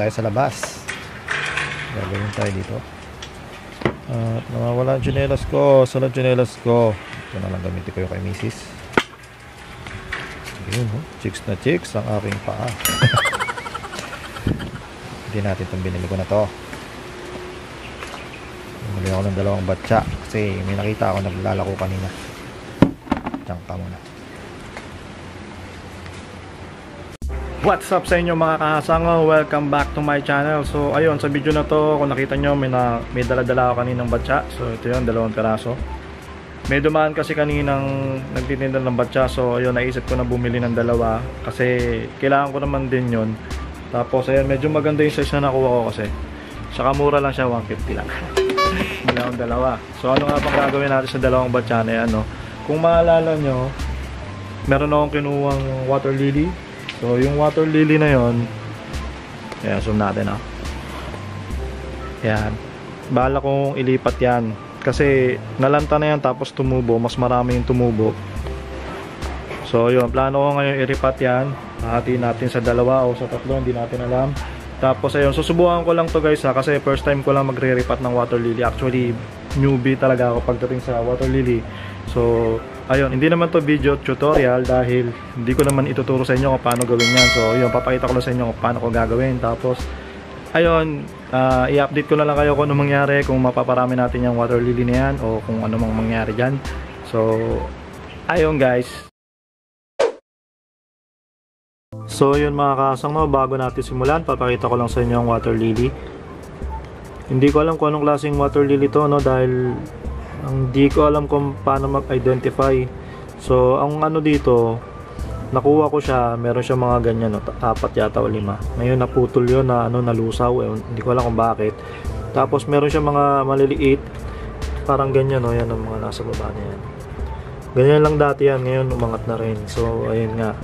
tayo sa labas. Gagawin tayo dito. At nawawala ang tsinelas ko. Saan ang tsinelas ko? Ito na lang gamitin ko yung kay misis. Yun, oh. chicks na chicks ang aking paa. Hindi natin itong binili ko na to. Bumili ako ng dalawang batsa kasi may nakita ako naglalako kanina. Diyan ka muna. What's up sa inyo mga kahasango? Welcome back to my channel. So ayun, sa video na to, kung nakita nyo, may, na, may dala-dala ako kaninang batsa. So ito yun, dalawang peraso. May dumaan kasi kaninang nagtitinda ng batsa. So ayun, naisip ko na bumili ng dalawa. Kasi kailangan ko naman din yun. Tapos ayun, medyo maganda yung size na nakuha ko kasi. Saka mura lang siya, 150 lang. Wala akong dalawa. So ano nga bang gagawin natin sa dalawang batsa na yan, no? Kung maalala nyo, meron akong kinuwang water lily So, yung water lily na yon Ayan, zoom natin ah. Ayan. Bala kong ilipat yan. Kasi, nalanta na yan tapos tumubo. Mas marami yung tumubo. So, yun. Plano ko ngayon iripat yan. Hahati natin sa dalawa o sa tatlo. Hindi natin alam. Tapos, ayun. Susubukan ko lang to guys ha. Kasi first time ko lang magre-repat ng water lily. Actually, newbie talaga ako pagdating sa water lily. So, ayun, hindi naman to video tutorial dahil hindi ko naman ituturo sa inyo kung paano gawin yan. So, ayun, papakita ko lang sa inyo kung paano ko gagawin. Tapos, ayun, uh, i-update ko na lang kayo kung ano mangyari, kung mapaparami natin yung water lily na yan o kung ano mang mangyari dyan. So, ayun guys. So, yun mga kasang no, bago natin simulan, papakita ko lang sa inyo ang water lily. Hindi ko alam kung anong klaseng water lily to, no, dahil hindi ko alam kung paano mag-identify. So, ang ano dito, nakuha ko siya, meron siya mga ganyan, no, apat yata o lima. Ngayon naputol yun na ano, nalusaw, eh, hindi ko alam kung bakit. Tapos meron siya mga maliliit, parang ganyan, no, yan ang mga nasa baba na yan. Ganyan lang dati yan, ngayon umangat na rin. So, ayun nga.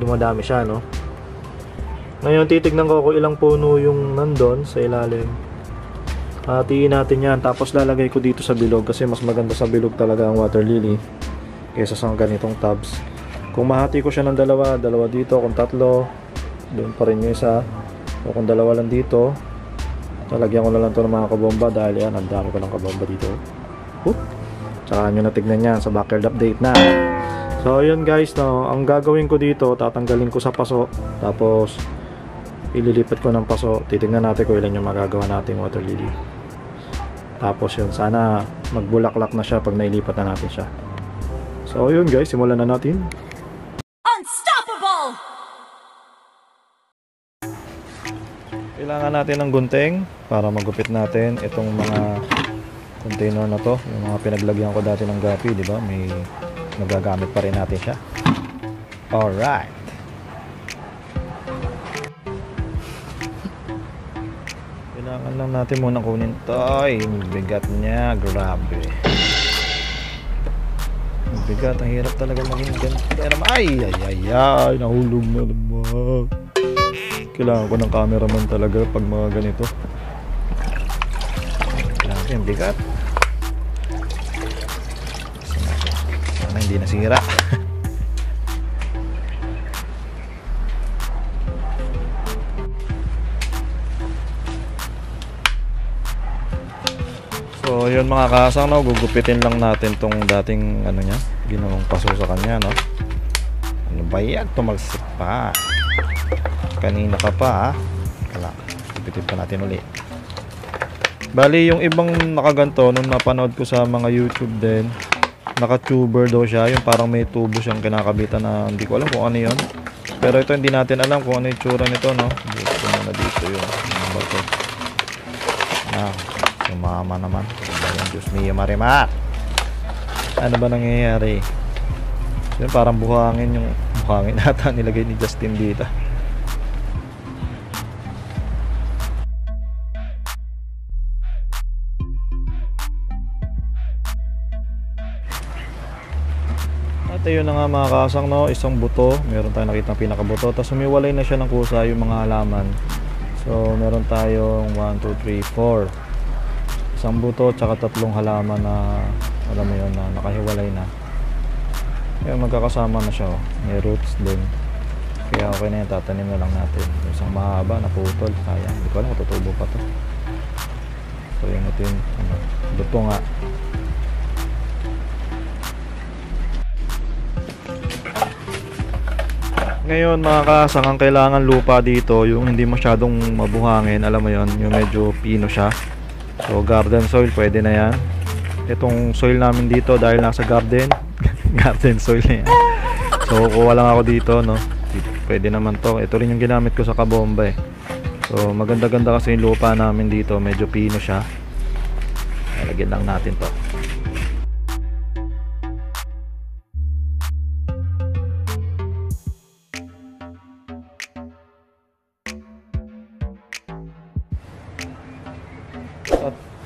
Dumadami siya, no. Ngayon titignan ko kung ilang puno yung nandon sa ilalim. Hatiin natin yan. Tapos lalagay ko dito sa bilog kasi mas maganda sa bilog talaga ang water lily kaysa sa ganitong tubs. Kung mahati ko siya ng dalawa, dalawa dito, kung tatlo, doon pa rin yung isa. O kung dalawa lang dito, lalagyan ko na lang to ng mga kabomba dahil yan, ang dami ko ng kabomba dito. Oop! Tsaka nyo natignan yan sa backyard update na. So, yun guys, no, ang gagawin ko dito, tatanggalin ko sa paso, tapos ililipat ko ng paso, titingnan natin kung ilan yung magagawa nating water lily. Tapos yun, sana magbulaklak na siya pag nailipat na natin siya. So yun guys, simulan na natin. Unstoppable! Kailangan natin ng gunting para magupit natin itong mga container na to. Yung mga pinaglagyan ko dati ng gapi, di ba? May nagagamit pa rin natin siya. Alright. Kailangan lang natin muna kunin to. Ay, bigat niya. Grabe. Bigat. Ang hirap talaga maging ganito. Ay, ay, ay, ay. Nahulog na naman. Kailangan ko ng cameraman talaga pag mga ganito. Grabe, ang bigat. Sana hindi nasira. So, yun mga kasang, no, gugupitin lang natin tong dating, ano niya, ginawang paso sa kanya, no. Ano ba yan? Tumalsik pa. Kanina ka pa, ha. Kala, gugupitin pa natin uli. Bali, yung ibang nakaganto, nung napanood ko sa mga YouTube din, naka-tuber daw siya, yung parang may tubo siyang kinakabitan na hindi ko alam kung ano yun. Pero ito hindi natin alam kung ano yung tsura nito, no. Dito muna dito yun. Ah, Sumama naman. Ayun, Diyos mio Marimar. Ano ba nangyayari? Yun, parang buhangin yung buhangin ata nilagay ni Justin dito. At ayun na nga mga kasang no, isang buto. Meron tayong nakita pinakabuto. Tapos humiwalay na siya ng kusa yung mga halaman. So meron tayong 1, 2, 3, 4 isang buto tsaka tatlong halaman na alam mo yun na nakahiwalay na ayun magkakasama na siya oh. may roots din Kaya okay na yan, tatanim na lang natin. Isang mahaba, naputol. Kaya, hindi ko alam kung tutubo pa to. So yun, ito yung ano, buto nga. Ngayon mga kasang, ang kailangan lupa dito, yung hindi masyadong mabuhangin, alam mo yon yung medyo pino siya. So garden soil, pwede na yan. Itong soil namin dito dahil nasa garden, garden soil na yan. So kuha lang ako dito, no. Pwede naman to. Ito rin yung ginamit ko sa kabomba eh. So maganda-ganda kasi yung lupa namin dito, medyo pino siya. Lagyan lang natin to.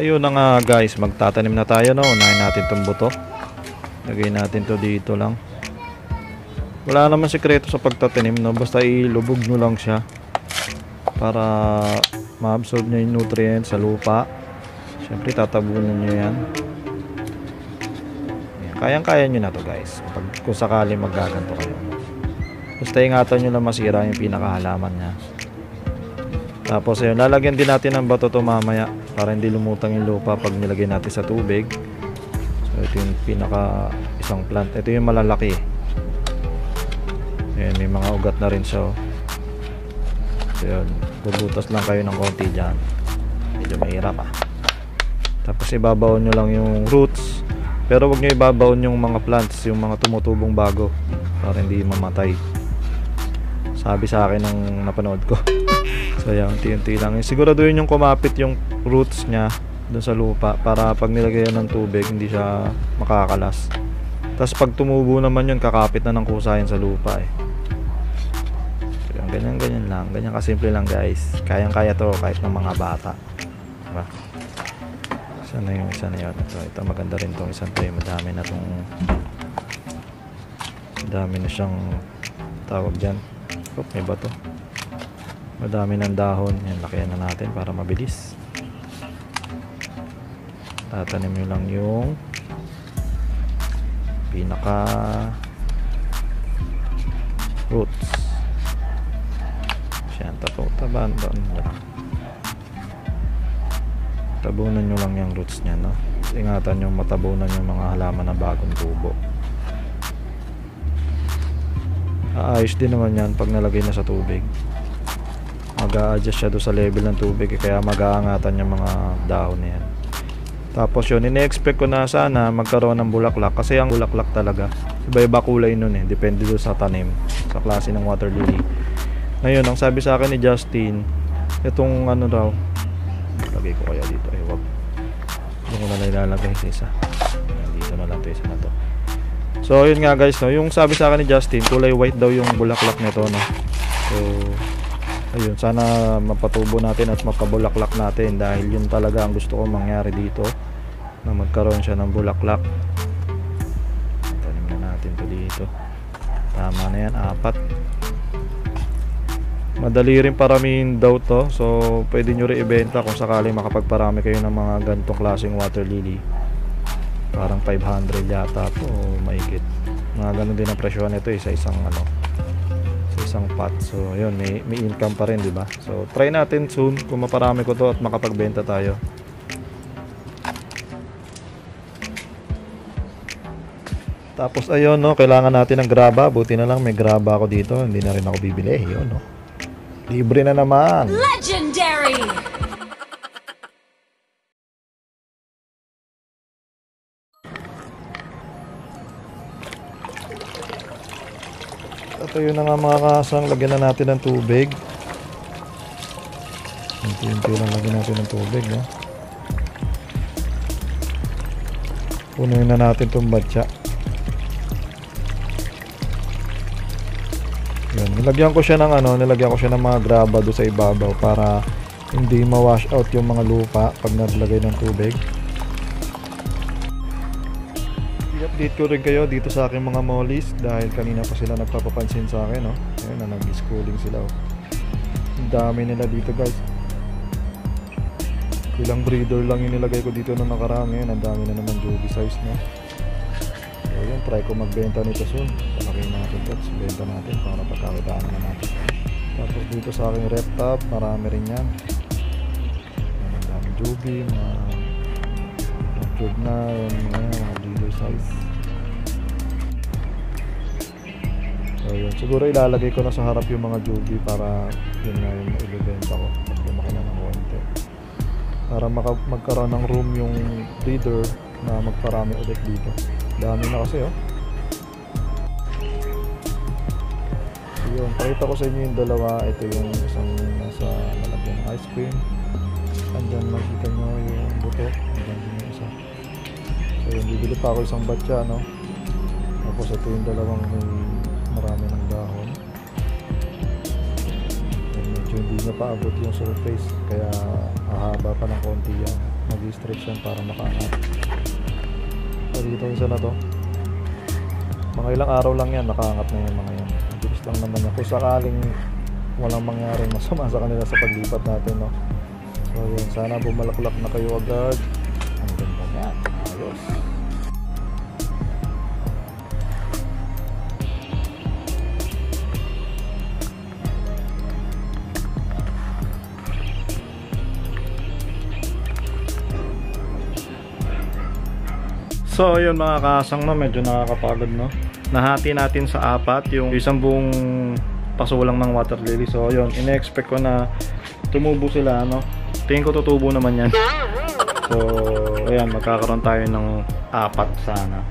Ayun na nga guys, magtatanim na tayo no. Unahin natin tong buto. Lagay natin to dito lang. Wala naman sikreto sa pagtatanim no. Basta ilubog nyo lang siya. Para ma-absorb niya yung nutrients sa lupa. Siyempre tatabunan nyo yan. Ayan, Kayang-kaya nyo na to guys. Kapag kung sakali magaganto kayo. Basta ingatan nyo lang masira yung pinakahalaman niya. Tapos ayun, lalagyan din natin ng bato to mamaya para hindi lumutang yung lupa pag nilagay natin sa tubig. So ito yung pinaka isang plant. Ito yung malalaki. Ayan, may mga ugat na rin siya. oh. So yun, bubutas lang kayo ng konti dyan. Medyo mahirap ah. Tapos ibabaon nyo lang yung roots. Pero wag nyo ibabaon yung mga plants, yung mga tumutubong bago para hindi mamatay. Sabi sa akin ng napanood ko. So yan, unti-unti lang. Siguraduhin yung kumapit yung roots niya doon sa lupa para pag nilagay ng tubig hindi siya makakalas. Tapos pag tumubo naman yun, kakapit na ng kusa yan sa lupa eh. So yan, ganyan ganyan lang. Ganyan kasimple lang guys. Kayang kaya to kahit ng mga bata. Diba? Isa na yung isa na yun. Ito, ito maganda rin tong isang to. eh. Madami na tong madami na siyang tawag dyan. Oh, may bato. Madami ng dahon. Yan, lakihan na natin para mabilis. Tatanim nyo lang yung pinaka roots. Yan, tapo, taban, lang. Tabunan nyo lang yung roots niya, no? Ingatan yung matabunan yung mga halaman na bagong tubo. Aayos din naman yan pag nalagay na sa tubig mag adjust siya doon sa level ng tubig kaya mag-aangatan yung mga dahon na yan. Tapos yun ine-expect ko na sana magkaroon ng bulaklak kasi ang bulaklak talaga iba-iba kulay nun eh depende doon sa tanim sa klase ng water lily. Ngayon ang sabi sa akin ni Justin itong ano raw lagay ko kaya dito eh wag. Ko na ilalagay sa isa. Dito na lang to isa na to. So yun nga guys no yung sabi sa akin ni Justin kulay white daw yung bulaklak nito no. So ayun sana mapatubo natin at mapabulaklak natin dahil yun talaga ang gusto ko mangyari dito na magkaroon siya ng bulaklak. Tanim na natin to dito. Tama na yan apat. Madali rin paramihin daw to so pwede nyo rin ibenta kung sakali makapagparami kayo ng mga ganitong klaseng water lily. Parang 500 yata to o mga ganun din ang presyo nito eh, sa isang ano isang pot. So, yun, may, may income pa rin, di ba? So, try natin soon kung maparami ko to at makapagbenta tayo. Tapos ayun no, kailangan natin ng graba. Buti na lang may graba ako dito. Hindi na rin ako bibili. Eh, yun no. Libre na naman. Legendary! Yun na nga mga kasang. Lagyan na natin ng tubig. Unti-unti lang lagyan natin ng tubig. No? Punuin na natin itong batya. Yan. Nilagyan ko siya ng ano, nilagyan ko siya ng mga graba do sa ibabaw para hindi ma-wash out yung mga lupa pag nalagay ng tubig. I-update ko rin kayo dito sa aking mga mollies dahil kanina pa sila nagpapapansin sa akin, no? Ayun na, nag-schooling sila, oh. Ang dami nila dito, guys. Ilang breeder lang yung nilagay ko dito nung nakaraan ngayon. Ang dami na naman joby size, no? So, yun, try ko magbenta nito soon. Palakihin natin tapos benta natin para pagkakitaan naman natin. Tapos dito sa aking rep top, marami rin yan. Ang daming jubi, mga tube na, yung mga, size. So yun, siguro ilalagay ko na sa harap yung mga jubi para yun nga yung ibibenta ko. Pag lumaki na ng konti. Para maka, magkaroon ng room yung breeder na magparami ulit dito. Dami na kasi oh. So yun, pakita ko sa inyo yung dalawa. Ito yung isang nasa lalagyan ng ice cream. Andyan makikita nyo yung buto. Andyan din yung isa. So yun, bibili pa ako isang batya, no? Tapos ito yung dalawang may marami ng dahon. Yan, medyo hindi na paabot yung surface. Kaya hahaba pa ng konti yan. Mag-stretch yan para makaangat. So dito yung isa to. Mga ilang araw lang yan, nakaangat na yung mga yan. Bilis lang naman yan. Kung sakaling walang mangyaring masama sa kanila sa paglipat natin, no? So yun, sana bumalaklak na kayo agad. Ayos. So ayun mga kasang no, medyo nakakapagod no. Nahati natin sa apat yung isang buong pasulang ng water lily. So ayun, ine-expect ko na tumubo sila no. Tingin ko tutubo naman yan. So ayan, magkakaroon tayo ng apat sana.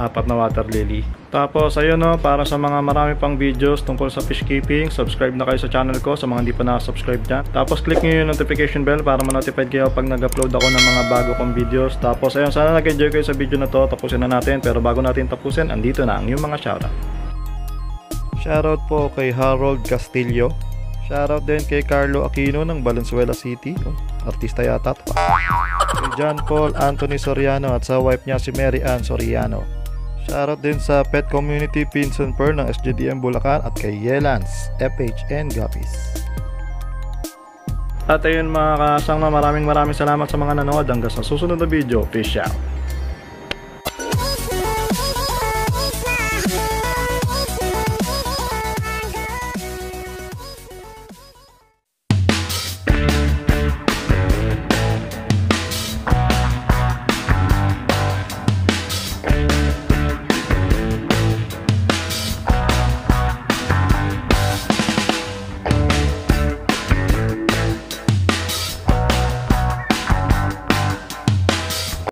Apat na water lily. Tapos ayun no, para sa mga marami pang videos tungkol sa fish keeping, subscribe na kayo sa channel ko sa mga hindi pa nakasubscribe dyan. Tapos click nyo yung notification bell para ma-notified kayo pag nag-upload ako ng mga bago kong videos. Tapos ayun, sana nag-enjoy kayo sa video na to. Tapusin na natin. Pero bago natin tapusin, andito na ang yung mga shoutout. Shoutout po kay Harold Castillo. Shoutout din kay Carlo Aquino ng Valenzuela City. Oh, artista yata. to. Kay John Paul Anthony Soriano at sa wife niya si Mary Ann Soriano. Shoutout din sa pet community Pinson Per ng SJDM Bulacan at kay Yelans, FHN Guppies. At ayun mga kasang na maraming maraming salamat sa mga nanood hanggang sa susunod na video. Peace out!